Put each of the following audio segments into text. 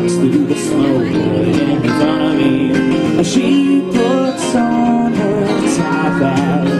walks through the snow in front of me. She puts on her top hat.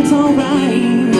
it's alright.